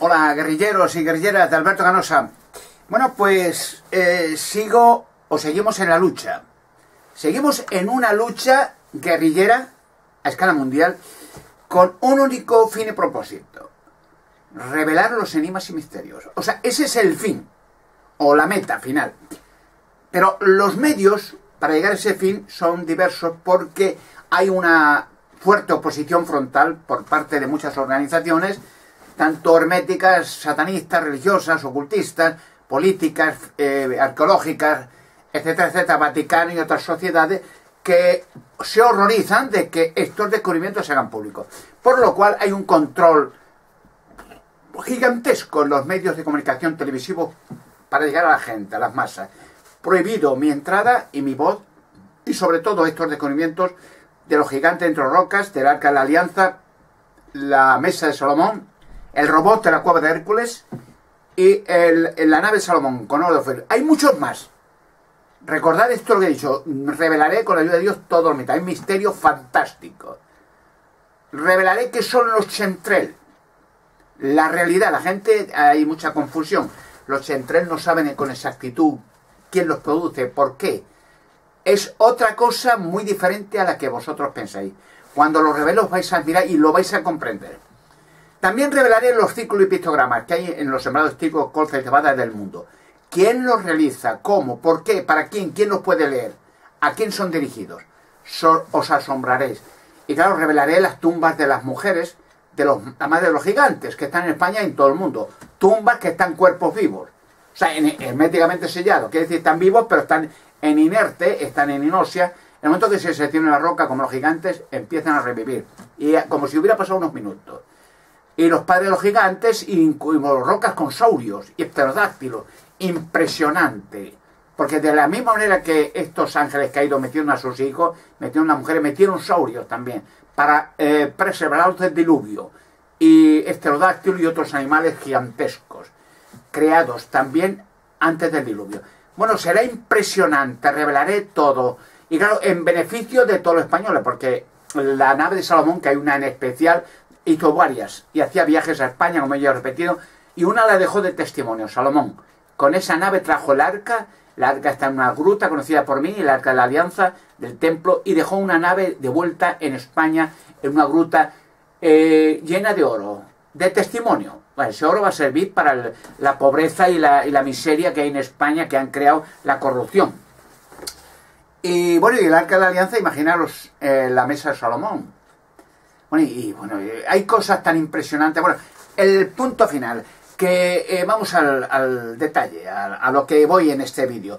Hola, guerrilleros y guerrilleras de Alberto Canosa. Bueno, pues eh, sigo o seguimos en la lucha. Seguimos en una lucha guerrillera a escala mundial con un único fin y propósito. Revelar los enigmas y misterios. O sea, ese es el fin o la meta final. Pero los medios para llegar a ese fin son diversos porque hay una fuerte oposición frontal por parte de muchas organizaciones, tanto herméticas, satanistas, religiosas, ocultistas, políticas, eh, arqueológicas, etcétera, etcétera, Vaticano y otras sociedades que se horrorizan de que estos descubrimientos se hagan públicos. Por lo cual hay un control gigantesco en los medios de comunicación televisivos para llegar a la gente, a las masas. Prohibido mi entrada y mi voz y sobre todo estos descubrimientos de los gigantes entre rocas, del Arca de la Alianza, la Mesa de Salomón, el robot de la Cueva de Hércules y el, la nave de Salomón con oro Hay muchos más. Recordad esto lo que he dicho. Revelaré con la ayuda de Dios todo lo mito. Hay misterio fantástico. Revelaré que son los Chentrel. La realidad, la gente, hay mucha confusión. Los Chentrel no saben con exactitud quién los produce, por qué es otra cosa muy diferente a la que vosotros pensáis. Cuando lo revelo vais a mirar y lo vais a comprender. También revelaré los ciclos y pictogramas que hay en los sembrados típicos colza y cebada del mundo. ¿Quién los realiza? ¿Cómo? ¿Por qué? ¿Para quién? ¿Quién los puede leer? ¿A quién son dirigidos? os asombraréis. Y claro, revelaré las tumbas de las mujeres, de los, madre de los gigantes, que están en España y en todo el mundo. Tumbas que están cuerpos vivos. O sea, herméticamente sellados. Quiere decir, están vivos, pero están en inerte, están en inósea, en el momento que se tiene la roca, como los gigantes, empiezan a revivir. Y eh, como si hubiera pasado unos minutos. Y los padres de los gigantes, incluimos rocas con saurios y pterodáctilos. Impresionante. Porque de la misma manera que estos ángeles caídos metieron a sus hijos, metieron a mujeres, metieron saurios también, para eh, preservarlos del diluvio. Y pterodáctilos y otros animales gigantescos, creados también antes del diluvio. Bueno, será impresionante, revelaré todo. Y claro, en beneficio de todos los españoles, porque la nave de Salomón, que hay una en especial, hizo varias y hacía viajes a España, como ya he repetido, y una la dejó de testimonio, Salomón. Con esa nave trajo el arca, la arca está en una gruta conocida por mí, el arca de la alianza del templo, y dejó una nave de vuelta en España, en una gruta eh, llena de oro, de testimonio. Bueno, ese oro va a servir para la pobreza y la, y la, miseria que hay en España, que han creado la corrupción. Y bueno, y el arca de la alianza, imaginaros eh, la mesa de Salomón. Bueno, y, bueno, hay cosas tan impresionantes. Bueno, el punto final, que eh, vamos al, detalle, a, lo que voy en este vídeo.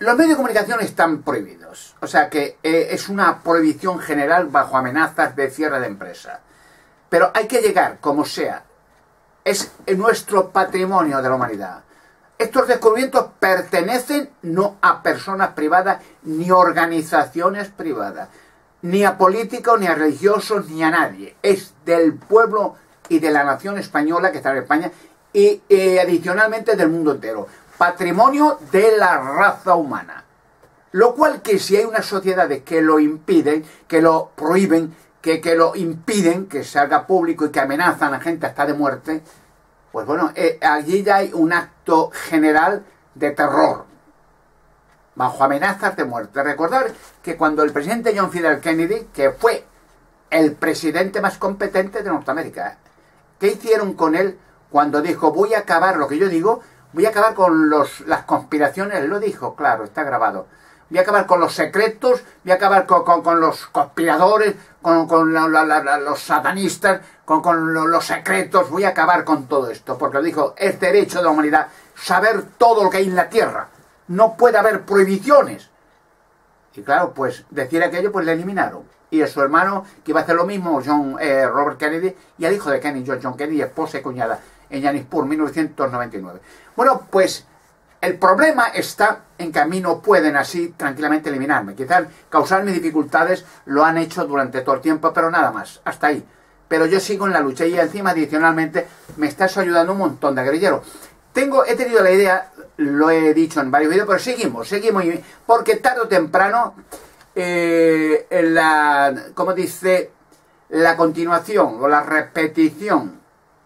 Los medios de comunicación están prohibidos. O sea que eh, es una prohibición general bajo amenazas de cierre de empresa. Pero hay que llegar, como sea, es nuestro patrimonio de la humanidad. Estos descubrimientos pertenecen no a personas privadas ni organizaciones privadas, ni a políticos, ni a religiosos, ni a nadie. Es del pueblo y de la nación española que está en España y eh, adicionalmente del mundo entero. Patrimonio de la raza humana. Lo cual que si hay unas sociedades que lo impiden, que lo prohíben, que, lo impiden, que se haga público y que amenazan a la gente hasta de muerte, pues bueno, eh, allí ya hay un acto general de terror, bajo amenazas de muerte. Recordar que cuando el presidente John Fidel Kennedy, que fue el presidente más competente de Norteamérica, ¿qué hicieron con él cuando dijo voy a acabar, lo que yo digo, voy a acabar con los, las conspiraciones? Lo dijo, claro, está grabado. Voy a acabar con los secretos, voy a acabar con, los conspiradores, con, los satanistas, con, los secretos, voy a acabar con todo esto, porque lo dijo, es derecho de la humanidad saber todo lo que hay en la tierra, no puede haber prohibiciones. Y claro, pues decir aquello, pues le eliminaron. Y a su hermano, que iba a hacer lo mismo, John eh, Robert Kennedy, y al hijo de Kennedy, John Kennedy, esposa y cuñada, en Janispur, 1999. Bueno, pues el problema está en que a mí no pueden así tranquilamente eliminarme. Quizás causarme dificultades lo han hecho durante todo el tiempo, pero nada más, hasta ahí. Pero yo sigo en la lucha y encima adicionalmente me estás ayudando un montón de guerrilleros. Tengo, he tenido la idea, lo he dicho en varios vídeos, pero seguimos, seguimos, porque tarde o temprano, eh, la, como dice, la continuación o la repetición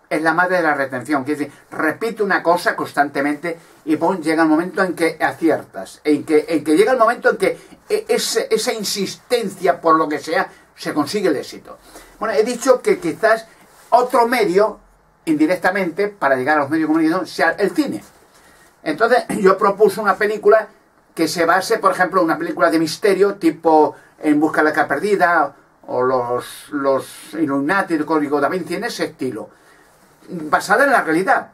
es la madre de la retención. Quiere decir, repite una cosa constantemente y llega el momento en que aciertas, en que, en que llega el momento en que e, esa insistencia por lo que sea se consigue el éxito. Bueno, he dicho que quizás otro medio, indirectamente, para llegar a los medios de comunicación, sea el cine. Entonces, yo propuse una película que se base, por ejemplo, en una película de misterio, tipo En busca de la perdida, o los, los Illuminati de Código da Vinci, en ese estilo, basada en la realidad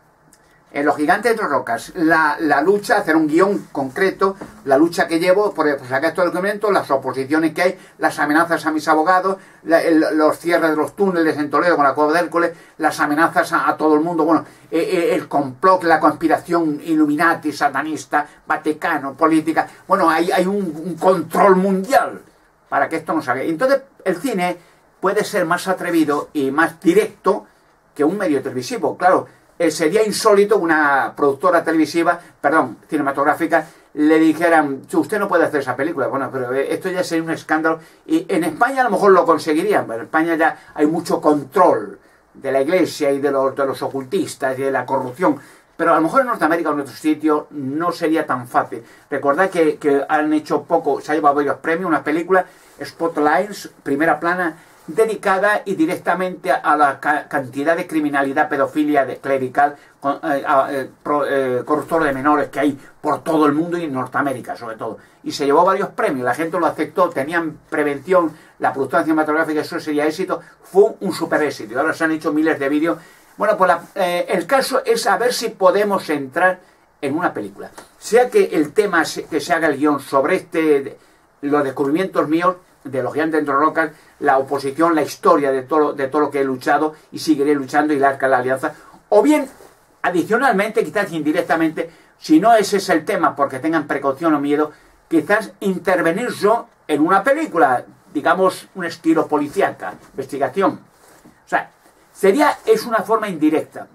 en Los Gigantes de Rocas, la, lucha, hacer un guion concreto, la lucha que llevo por, sacar estos documentos, las oposiciones que hay, las amenazas a mis abogados, los cierres de los túneles en Toledo con la Cueva de Hércules, las amenazas a, todo el mundo, bueno, eh, eh, el complot, la conspiración Illuminati, satanista, Vaticano, política, bueno, hay, hay un, un control mundial para que esto no salga. Entonces, el cine puede ser más atrevido y más directo que un medio televisivo, claro eh, sería insólito una productora televisiva, perdón, cinematográfica, le dijeran, usted no puede hacer esa película. Bueno, pero eh, esto ya sería un escándalo. Y en España a lo mejor lo conseguirían, pero en España ya hay mucho control de la iglesia y de los, de los ocultistas y de la corrupción. Pero a lo mejor en Norteamérica o en otro sitio no sería tan fácil. Recordad que, que han hecho poco, se ha llevado varios premios, una película, Spotlines, primera plana, dedicada y directamente a la cantidad de criminalidad, pedofilia de clerical, eh, eh, eh, corruptor de menores que hay por todo el mundo y en Norteamérica sobre todo. Y se llevó varios premios, la gente lo aceptó, tenían prevención, la producción cinematográfica, eso sería éxito, fue un super éxito. Y ahora se han hecho miles de vídeos. Bueno, pues el caso es a ver si podemos entrar en una película. Sea que el tema que se haga el guion sobre este, los descubrimientos míos, de los dentro de rocas, la oposición, la historia de todo, de todo lo que he luchado y seguiré luchando y la la alianza. O bien, adicionalmente, quizás indirectamente, si no ese es el tema porque tengan precaución o miedo, quizás intervenir yo en una película, digamos, un estilo policíaca, investigación. O sea, sería, es una forma indirecta.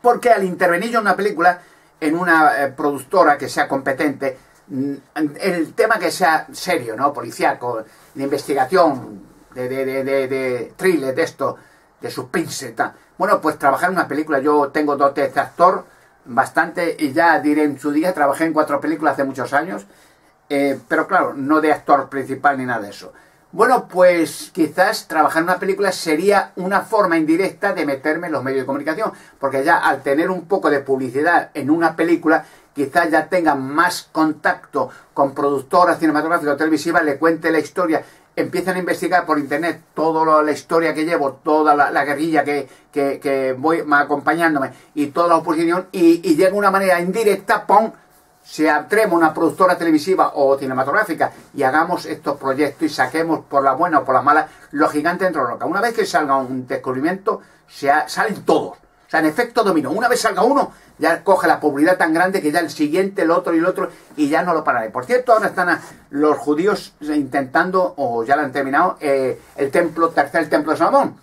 Porque al intervenir yo en una película, en una eh, productora que sea competente, el tema que sea serio, ¿no? Policiaco, de investigación, de, de, de, de, thriller, de esto, de suspense, tal. Bueno, pues trabajar en una película, yo tengo dotes de actor bastante, y ya diré en su día, trabajé en cuatro películas hace muchos años, eh, pero claro, no de actor principal ni nada de eso. Bueno, pues quizás trabajar en una película sería una forma indirecta de meterme en los medios de comunicación, porque ya al tener un poco de publicidad en una película, quizás ya tenga más contacto con productoras cinematográficas o televisivas, le cuente la historia, empiezan a investigar por internet toda la historia que llevo, toda la, guerrilla que, que, voy acompañándome y toda la oposición, y, y llega una manera indirecta, ¡pum! se atrema una productora televisiva o cinematográfica y hagamos estos proyectos y saquemos por la buena o por la mala los gigantes dentro de roca. Una vez que salga un descubrimiento, se salen todos. O sea, en efecto dominó. Una vez salga uno, ya coge la popularidad tan grande que ya el siguiente, el otro y el otro, y ya no lo pararé. Por cierto, ahora están los judíos intentando, o ya lo han terminado, eh, el templo, tercer templo de Salomón.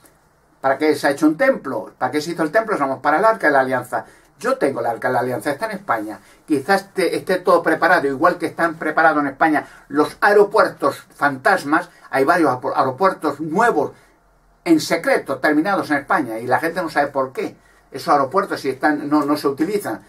¿Para qué se ha hecho un templo? ¿Para qué se hizo el templo de Salomón? Para el arca de la alianza. Yo tengo el arca de la alianza, está en España. Quizás esté todo preparado, igual que están preparados en España los aeropuertos fantasmas. Hay varios aeropuertos nuevos en secreto terminados en España y la gente no sabe por qué esos aeropuertos si están, no, no se utilizan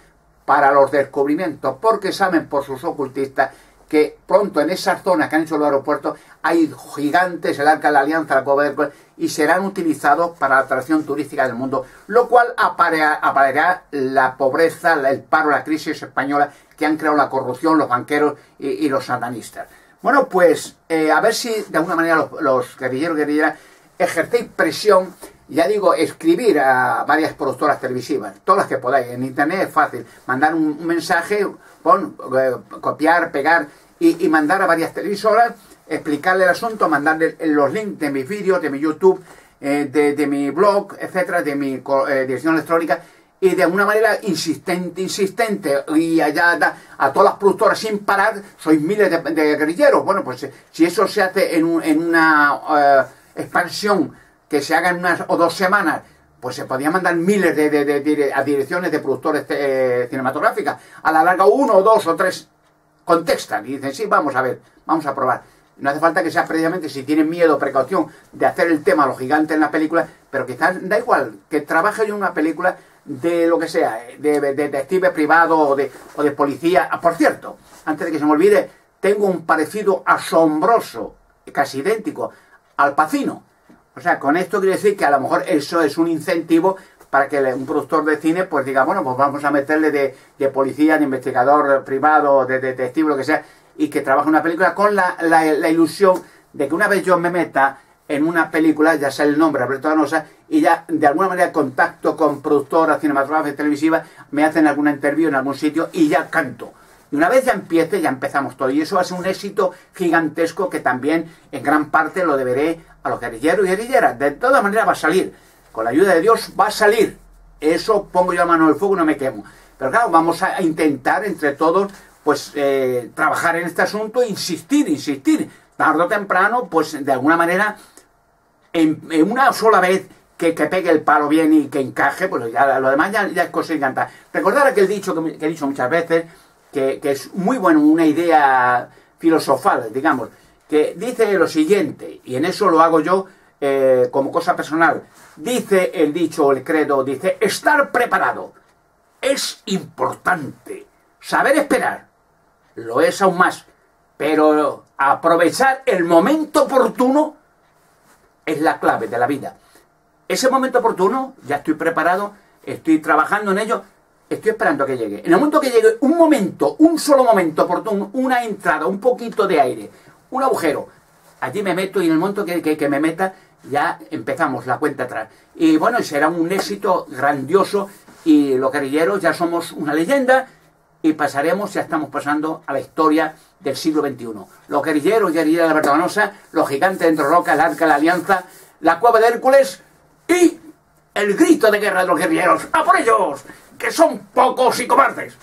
para los descubrimientos, porque saben por sus ocultistas que pronto en esas zonas que han hecho los aeropuertos hay gigantes, el Arca de la Alianza, la Cobertura, y serán utilizados para la atracción turística del mundo, lo cual apareará la pobreza, el paro, la crisis española que han creado la corrupción, los banqueros y, los satanistas. Bueno, pues eh, a ver si de alguna manera los, los guerrilleros guerrilleras ejercéis presión ya digo, escribir a varias productoras televisivas, todas las que podáis. En internet es fácil. Mandar un, mensaje, eh, copiar, pegar y, mandar a varias televisoras, explicarle el asunto, mandarle los links de mis vídeos, de mi YouTube, eh, de, mi blog, etcétera, de mi eh, dirección electrónica. Y de alguna manera insistente, insistente, y allá a todas las productoras sin parar, sois miles de, guerrilleros. Bueno, pues si eso se hace en, en una expansión que se haga en unas o dos semanas, pues se podían mandar miles de, a direcciones de productores eh, cinematográficas. A la larga uno, dos o tres contestan y dicen, sí, vamos a ver, vamos a probar. No hace falta que sea precisamente si tienen miedo o precaución de hacer el tema a los gigantes en la película, pero quizás da igual que trabaje en una película de lo que sea, de, detective privado o de, o de policía. Ah, por cierto, antes de que se me olvide, tengo un parecido asombroso, casi idéntico, al Pacino. O sea, con esto quiere decir que a lo mejor eso es un incentivo para que un productor de cine pues diga, bueno, pues vamos a meterle de, policía, de investigador privado, de, detective, lo que sea, y que trabaje una película con la, ilusión de que una vez yo me meta en una película, ya sea el nombre, Alberto Danosa, y ya de alguna manera contacto con productora cinematográfica televisiva, me hacen alguna entrevista en algún sitio y ya canto. Y una vez ya empiece, ya empezamos todo. Y eso va a ser un éxito gigantesco que también en gran parte lo deberé los guerrilleros y guerrilleras. De todas maneras va a salir. Con la ayuda de Dios va a salir. Eso pongo yo a mano del fuego y no me quemo. Pero claro, vamos a intentar entre todos pues eh, trabajar en este asunto, insistir, insistir. Tarde o temprano, pues de alguna manera, en, una sola vez que, pegue el palo bien y que encaje, pues ya lo demás ya, es cosa encantada. Recordar aquel dicho que, he dicho muchas veces, que, que, es muy bueno, una idea filosofal, digamos, que dice lo siguiente, y en eso lo hago yo eh, como cosa personal. Dice el dicho, el credo, dice, estar preparado es importante. Saber esperar lo es aún más. Pero aprovechar el momento oportuno es la clave de la vida. Ese momento oportuno, ya estoy preparado, estoy trabajando en ello, estoy esperando que llegue. En el momento que llegue un momento, un solo momento oportuno, una entrada, un poquito de aire, un agujero, allí me meto y en el momento que, que me meta, ya empezamos la cuenta atrás. Y bueno, será un éxito grandioso y los guerrilleros ya somos una leyenda y pasaremos, ya estamos pasando a la historia del siglo XXI. Los guerrilleros, guerrilleras de Bertamanosa, los gigantes dentro roca, el arca, la alianza, la cueva de Hércules y el grito de guerra de los guerrilleros. ¡A por ellos! ¡Que son pocos y cobardes!